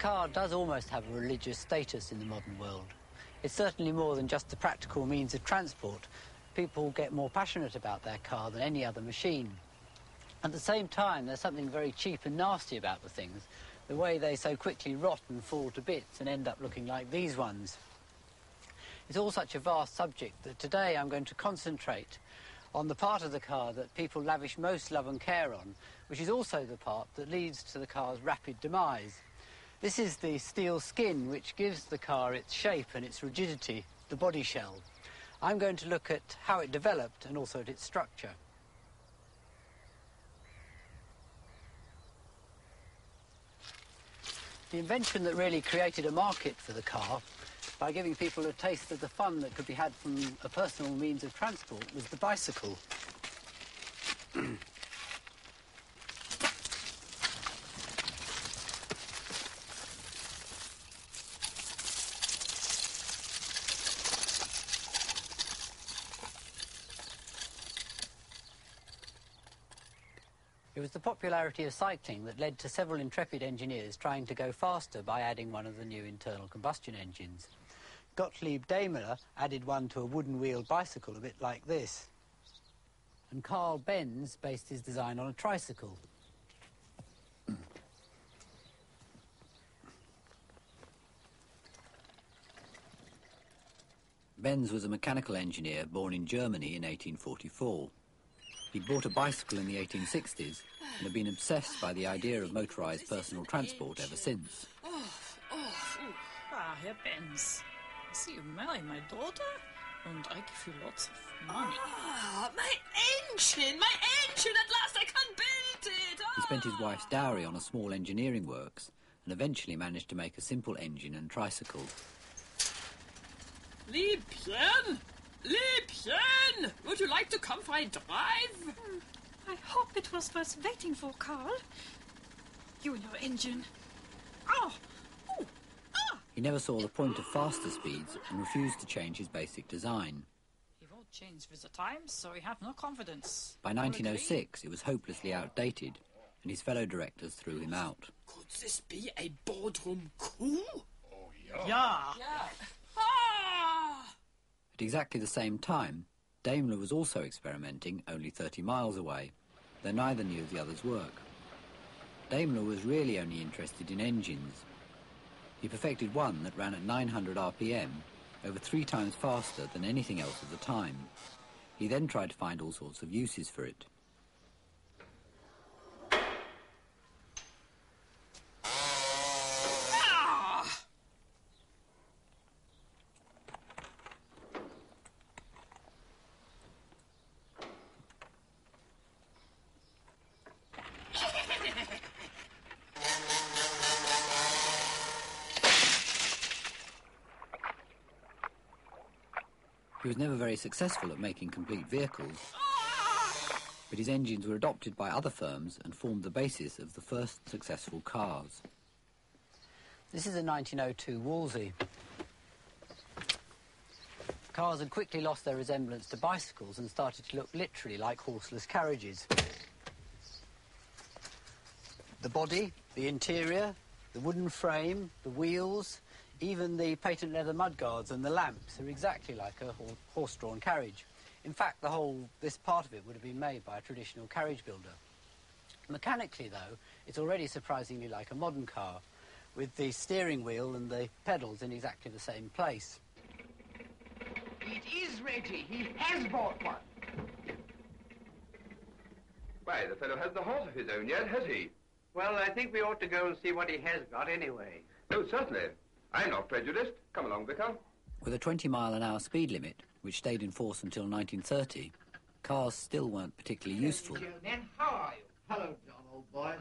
car does almost have a religious status in the modern world. It's certainly more than just a practical means of transport. People get more passionate about their car than any other machine. At the same time, there's something very cheap and nasty about the things, the way they so quickly rot and fall to bits and end up looking like these ones. It's all such a vast subject that today I'm going to concentrate on the part of the car that people lavish most love and care on, which is also the part that leads to the car's rapid demise. This is the steel skin which gives the car its shape and its rigidity, the body shell. I'm going to look at how it developed and also at its structure. The invention that really created a market for the car by giving people a taste of the fun that could be had from a personal means of transport was the bicycle. was the popularity of cycling that led to several intrepid engineers trying to go faster by adding one of the new internal combustion engines. Gottlieb Daimler added one to a wooden-wheeled bicycle a bit like this. And Carl Benz based his design on a tricycle. Benz was a mechanical engineer born in Germany in 1844. He'd bought a bicycle in the 1860s and had been obsessed by the idea of motorised personal transport ever since. Oh, oh, oh. Ah, Herr Benz. I see you marry my daughter, and I give you lots of money. Ah, my engine! My engine! At last I can build it! He spent his wife's dowry on a small engineering works and eventually managed to make a simple engine and tricycle. Liebchen! Liebchen! Would you like to come for a drive? I hope it was worth waiting for, Carl. You and your engine. Oh! Ooh. Ah! He never saw the point of faster speeds and refused to change his basic design. He won't change with the times, so we have no confidence. By 1906, it was hopelessly outdated, and his fellow directors threw him out. Could this be a boardroom coup? Oh, yeah. Yeah. Yeah. At exactly the same time, Daimler was also experimenting only 30 miles away, though neither knew of the other's work. Daimler was really only interested in engines. He perfected one that ran at 900 RPM, over three times faster than anything else at the time. He then tried to find all sorts of uses for it. Very successful at making complete vehicles, but his engines were adopted by other firms and formed the basis of the first successful cars. This is a 1902 Wolseley. Cars had quickly lost their resemblance to bicycles and started to look literally like horseless carriages. The body, the interior, the wooden frame, the wheels, even the patent leather mudguards and the lamps are exactly like a horse-drawn carriage. In fact, the whole, this part of it would have been made by a traditional carriage builder. Mechanically, though, it's already surprisingly like a modern car, with the steering wheel and the pedals in exactly the same place. It is Reggie. He has bought one. Why, the fellow has the horse of his own yet, has he? Well, I think we ought to go and see what he has got anyway. Oh, certainly. I'm not prejudiced. Come along, Vicar. With a 20 mile an hour speed limit, which stayed in force until 1930, cars still weren't particularly useful. Then how are you? Hello, John, old boy.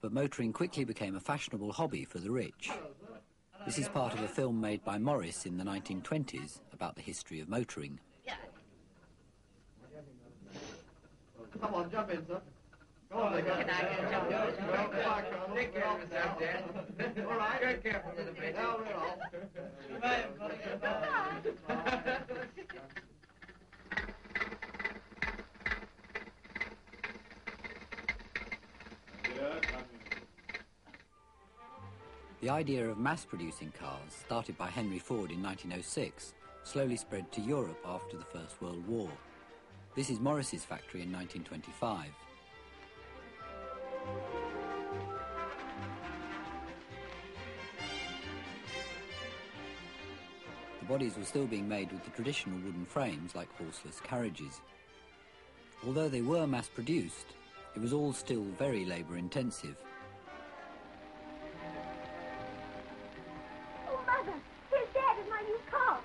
But motoring quickly became a fashionable hobby for the rich. This is part of a film made by Morris in the 1920s about the history of motoring. Come on, jump in, sir. The idea of mass producing cars, started by Henry Ford in 1906, slowly spread to Europe after the First World War. This is Morris's factory in 1925. The bodies were still being made with the traditional wooden frames like horseless carriages. Although they were mass produced, it was all still very labour intensive. Oh, Mother, here's Dad in my new car.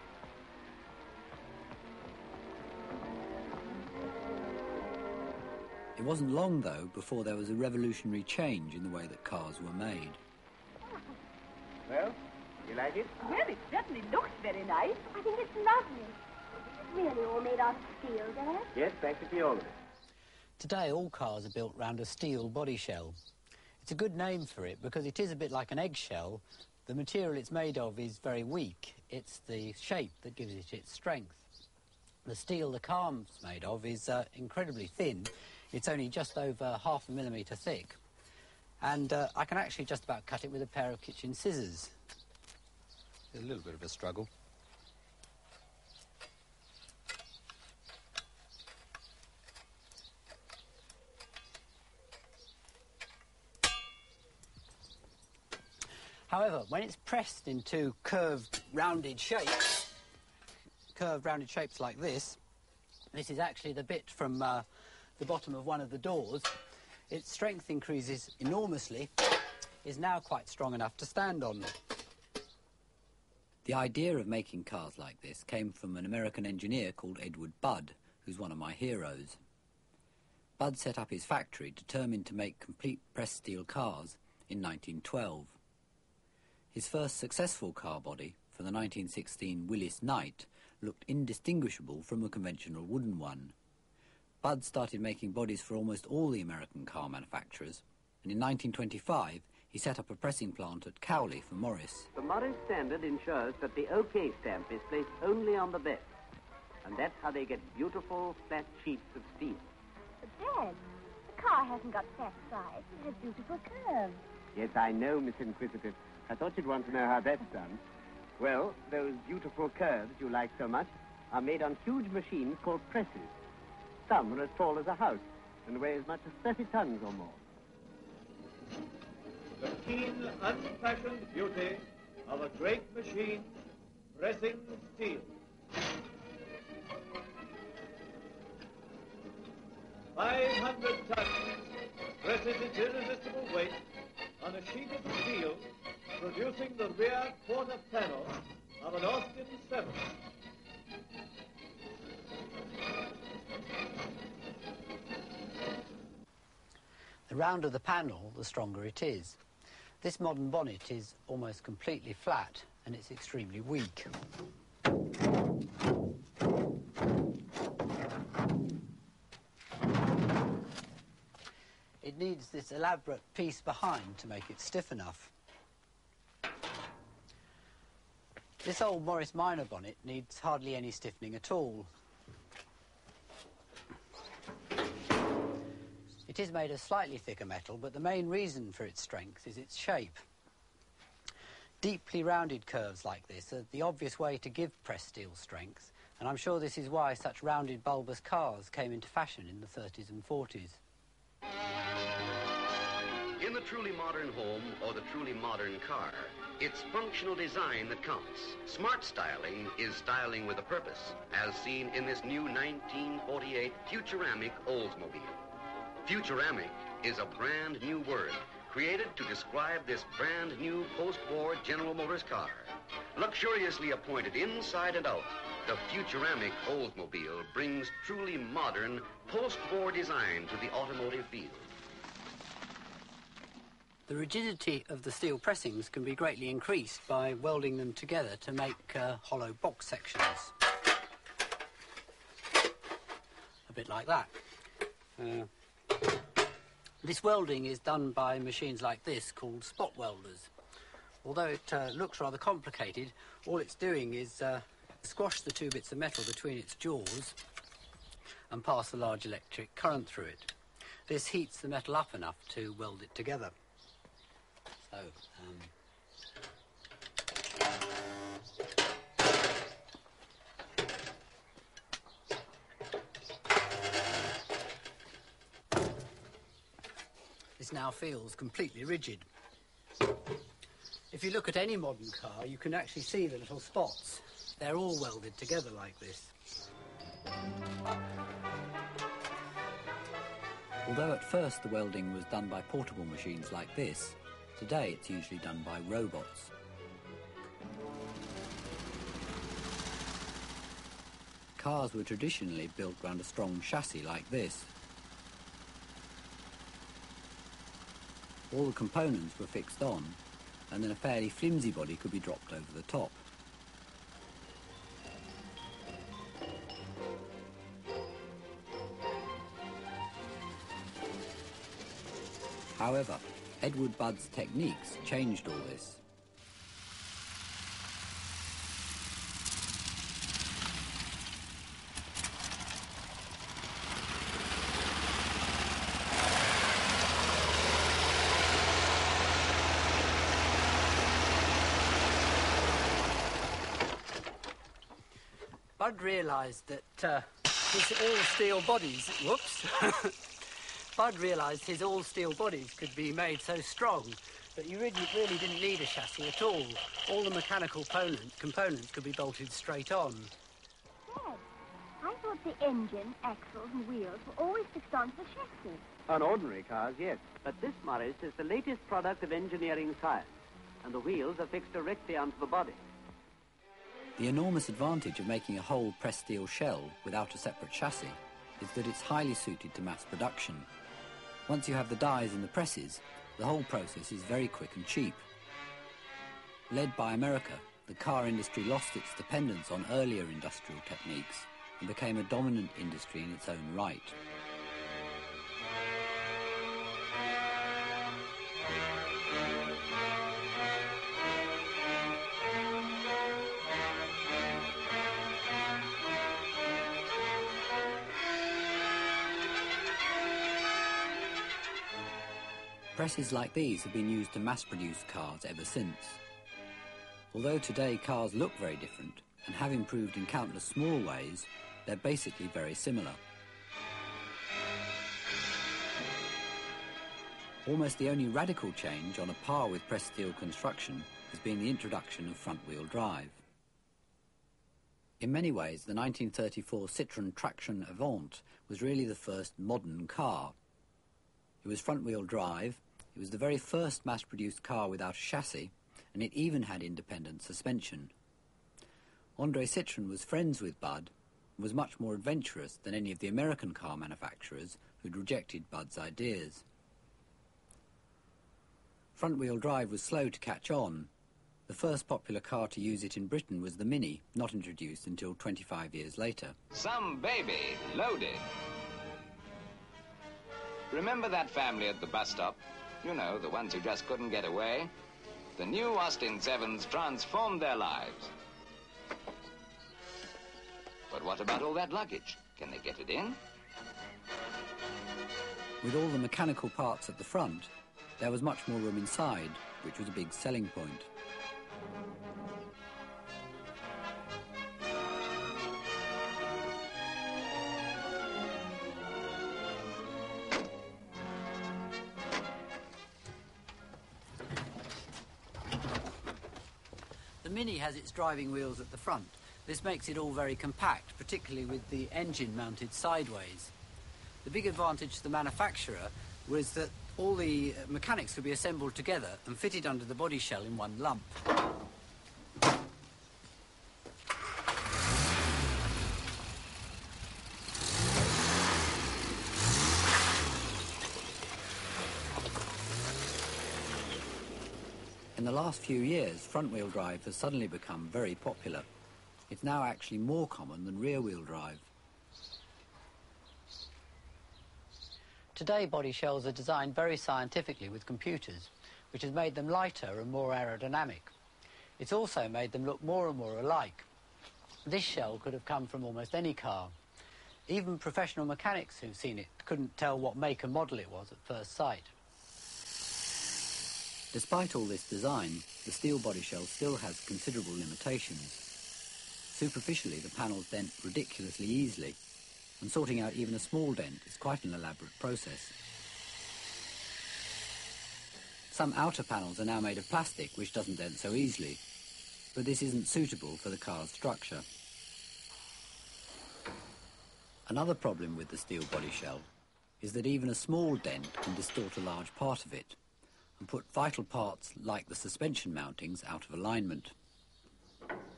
It wasn't long, though, before there was a revolutionary change in the way that cars were made. Well, you like it? Well, it certainly looks very nice. I think it's lovely. Is it really all made out of steel, Dad? Yes, practically all of it. Today, all cars are built round a steel body shell. It's a good name for it because it is a bit like an eggshell. The material it's made of is very weak. It's the shape that gives it its strength. The steel the car's made of is uh, incredibly thin. It's only just over half a millimetre thick. And uh, I can actually just about cut it with a pair of kitchen scissors. A little bit of a struggle. However, when it's pressed into curved, rounded shapes, curved, rounded shapes like this, this is actually the bit from uh, the bottom of one of the doors. Its strength increases enormously, is now quite strong enough to stand on. The idea of making cars like this came from an American engineer called Edward Budd, who's one of my heroes. Budd set up his factory determined to make complete pressed steel cars in 1912. His first successful car body, for the 1916 Willys Knight, looked indistinguishable from a conventional wooden one. Budd started making bodies for almost all the American car manufacturers, and in 1925 he set up a pressing plant at Cowley for Morris. The Morris standard ensures that the OK stamp is placed only on the best. And that's how they get beautiful flat sheets of steel. But, Dad, the car hasn't got flat sides. It has beautiful curves. Yes, I know, Miss Inquisitive. I thought you'd want to know how that's done. Well, those beautiful curves you like so much are made on huge machines called presses. Some are as tall as a house and weigh as much as 30 tons or more. Keen, unfashioned beauty of a great machine pressing steel. Five hundred tons presses its irresistible weight on a sheet of steel, producing the rear quarter panel of an Austin 7. The rounder the panel, the stronger it is. This modern bonnet is almost completely flat and it's extremely weak. It needs this elaborate piece behind to make it stiff enough. This old Morris Minor bonnet needs hardly any stiffening at all. It is made of slightly thicker metal, but the main reason for its strength is its shape. Deeply rounded curves like this are the obvious way to give pressed steel strength, and I'm sure this is why such rounded bulbous cars came into fashion in the 30s and 40s. In the truly modern home or the truly modern car, it's functional design that counts. Smart styling is styling with a purpose, as seen in this new 1948 Futuramic Oldsmobile. Futuramic is a brand new word created to describe this brand new post-war General Motors car. Luxuriously appointed inside and out, the Futuramic Oldsmobile brings truly modern post-war design to the automotive field. The rigidity of the steel pressings can be greatly increased by welding them together to make uh, hollow box sections. A bit like that. Uh, this welding is done by machines like this called spot welders. Although it uh, looks rather complicated, all it's doing is uh, squash the two bits of metal between its jaws and pass a large electric current through it. This heats the metal up enough to weld it together. So, um, now feels completely rigid. If you look at any modern car, you can actually see the little spots. They're all welded together like this. Although at first the welding was done by portable machines like this, today it's usually done by robots. Cars were traditionally built around a strong chassis like this. All the components were fixed on, and then a fairly flimsy body could be dropped over the top. However, Edward Budd's techniques changed all this. Budd realised that uh, his all-steel bodies... Whoops. Budd realised his all-steel bodies could be made so strong that you really, really didn't need a chassis at all. All the mechanical component, components could be bolted straight on. Dad, I thought the engine, axles, and wheels were always fixed onto the chassis. On ordinary cars, yes. But this, Morris, is the latest product of engineering science. And the wheels are fixed directly onto the body. The enormous advantage of making a whole pressed steel shell without a separate chassis is that it's highly suited to mass production. Once you have the dies in the presses, the whole process is very quick and cheap. Led by America, the car industry lost its dependence on earlier industrial techniques and became a dominant industry in its own right. Presses like these have been used to mass-produce cars ever since. Although today cars look very different and have improved in countless small ways, they're basically very similar. Almost the only radical change on a par with pressed steel construction has been the introduction of front-wheel drive. In many ways, the 1934 Citroën Traction Avant was really the first modern car. It was front-wheel drive, it was the very first mass-produced car without a chassis, and it even had independent suspension. Andre Citroën was friends with Budd and was much more adventurous than any of the American car manufacturers who'd rejected Budd's ideas. Front-wheel drive was slow to catch on. The first popular car to use it in Britain was the Mini, not introduced until 25 years later. Some baby loaded. Remember that family at the bus stop? You know, the ones who just couldn't get away. The new Austin Sevens transformed their lives. But what about all that luggage? Can they get it in? With all the mechanical parts at the front, there was much more room inside, which was a big selling point. Mini has its driving wheels at the front. This makes it all very compact, particularly with the engine mounted sideways. The big advantage to the manufacturer was that all the mechanics could be assembled together and fitted under the body shell in one lump. Last few years, front-wheel drive has suddenly become very popular. It's now actually more common than rear-wheel drive. Today, body shells are designed very scientifically with computers, which has made them lighter and more aerodynamic. It's also made them look more and more alike. This shell could have come from almost any car. Even professional mechanics who've seen it couldn't tell what make and model it was at first sight. Despite all this design, the steel body shell still has considerable limitations. Superficially, the panels dent ridiculously easily, and sorting out even a small dent is quite an elaborate process. Some outer panels are now made of plastic, which doesn't dent so easily, but this isn't suitable for the car's structure. Another problem with the steel body shell is that even a small dent can distort a large part of it and put vital parts like the suspension mountings out of alignment.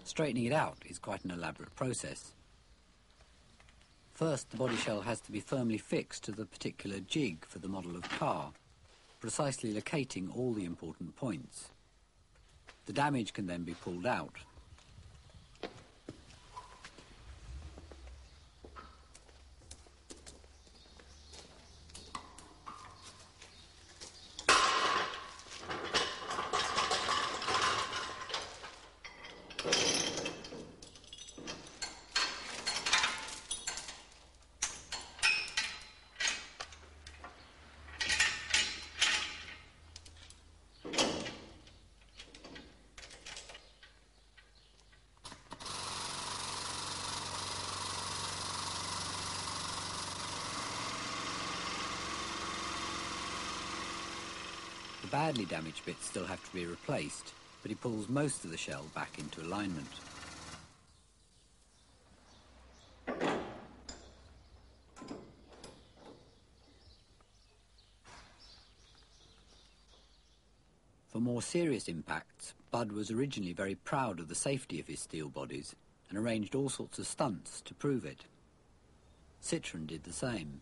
Straightening it out is quite an elaborate process. First, the body shell has to be firmly fixed to the particular jig for the model of car, precisely locating all the important points. The damage can then be pulled out. The badly damaged bits still have to be replaced, but he pulls most of the shell back into alignment. For more serious impacts, Budd was originally very proud of the safety of his steel bodies and arranged all sorts of stunts to prove it. Citroën did the same.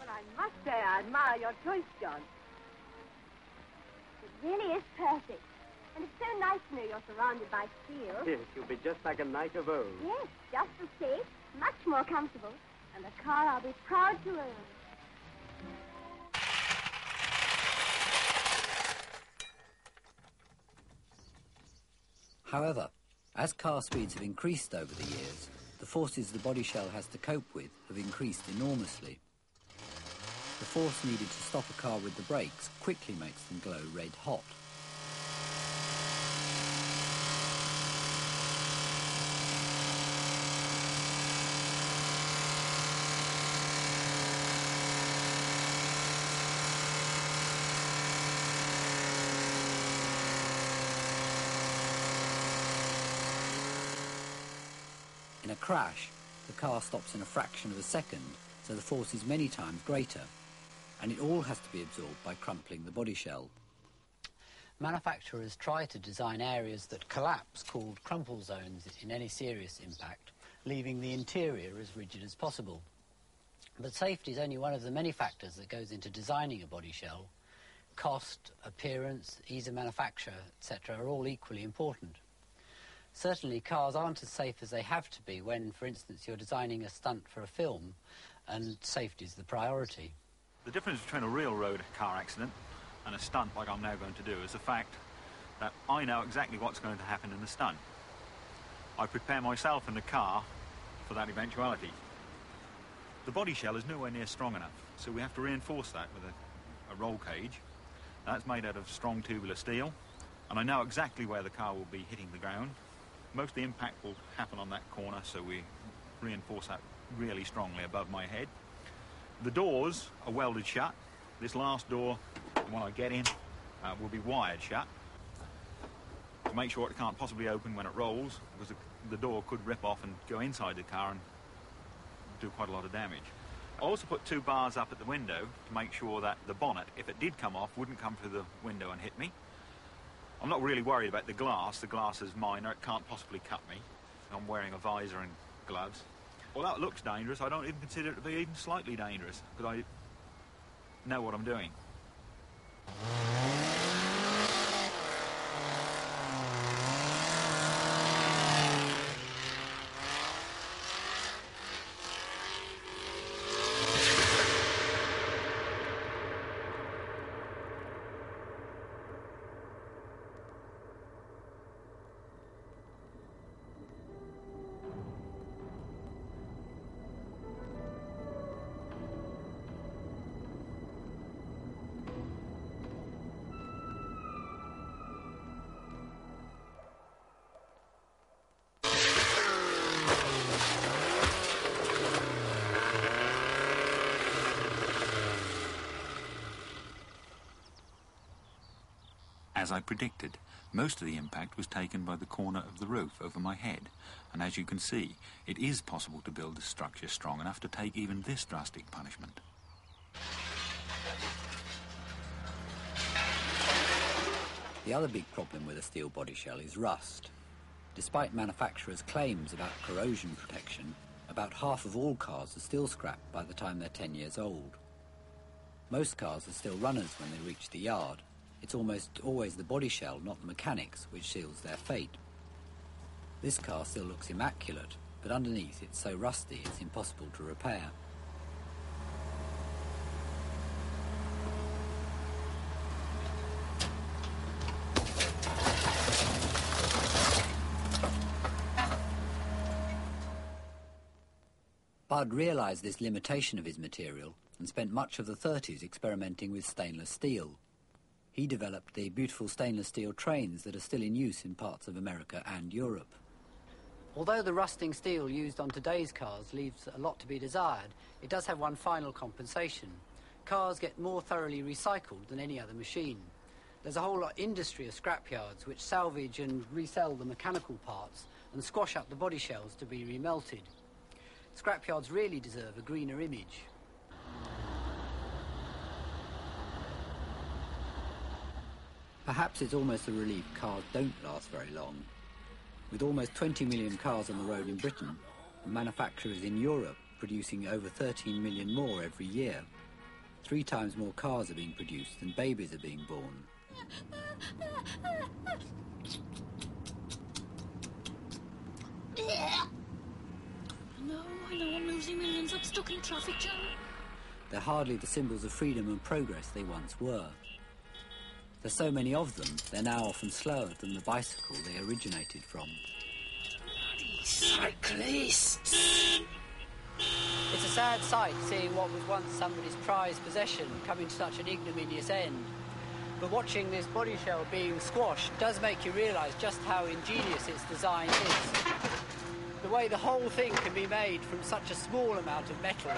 Well, I must say I admire your choice, John. It really is perfect. And it's so nice to know you're surrounded by steel. Yes, you'll be just like a knight of old. Yes, just as safe, much more comfortable, and a car I'll be proud to own. However, as car speeds have increased over the years, the forces the body shell has to cope with have increased enormously. The force needed to stop a car with the brakes quickly makes them glow red hot. In a crash, the car stops in a fraction of a second, so the force is many times greater, and it all has to be absorbed by crumpling the body shell. Manufacturers try to design areas that collapse, called crumple zones, in any serious impact, leaving the interior as rigid as possible. But safety is only one of the many factors that goes into designing a body shell. Cost, appearance, ease of manufacture, etc., are all equally important. Certainly, cars aren't as safe as they have to be when, for instance, you're designing a stunt for a film and safety is the priority. The difference between a real road car accident and a stunt like I'm now going to do is the fact that I know exactly what's going to happen in the stunt. I prepare myself and the car for that eventuality. The body shell is nowhere near strong enough, so we have to reinforce that with a, a roll cage. That's made out of strong tubular steel, and I know exactly where the car will be hitting the ground. Most of the impact will happen on that corner, so we reinforce that really strongly above my head. The doors are welded shut. This last door, the one I get in, uh, will be wired shut to make sure it can't possibly open when it rolls, because the, the door could rip off and go inside the car and do quite a lot of damage. I also put two bars up at the window to make sure that the bonnet, if it did come off, wouldn't come through the window and hit me. I'm not really worried about the glass. The glass is minor. It can't possibly cut me. I'm wearing a visor and gloves. Well, that looks dangerous. I don't even consider it to be even slightly dangerous because I know what I'm doing. As I predicted, most of the impact was taken by the corner of the roof over my head, and as you can see, it is possible to build a structure strong enough to take even this drastic punishment. The other big problem with a steel body shell is rust. Despite manufacturers' claims about corrosion protection, about half of all cars are still scrapped by the time they're 10 years old. Most cars are still runners when they reach the yard. It's almost always the body shell, not the mechanics, which seals their fate. This car still looks immaculate, but underneath it's so rusty it's impossible to repair. Budd realised this limitation of his material and spent much of the 30s experimenting with stainless steel. He developed the beautiful stainless steel trains that are still in use in parts of America and Europe. Although the rusting steel used on today's cars leaves a lot to be desired, it does have one final compensation. Cars get more thoroughly recycled than any other machine. There's a whole lot industry of scrapyards which salvage and resell the mechanical parts and squash up the body shells to be remelted. Scrapyards really deserve a greener image. Perhaps it's almost a relief cars don't last very long. With almost 20 million cars on the road in Britain, and manufacturers in Europe producing over 13 million more every year, three times more cars are being produced than babies are being born. No, I know I'm losing millions. I'm stuck in traffic jam. They're hardly the symbols of freedom and progress they once were. There's so many of them, they're now often slower than the bicycle they originated from. Cyclists! It's a sad sight seeing what was once somebody's prized possession coming to such an ignominious end. But watching this body shell being squashed does make you realise just how ingenious its design is. The way the whole thing can be made from such a small amount of metal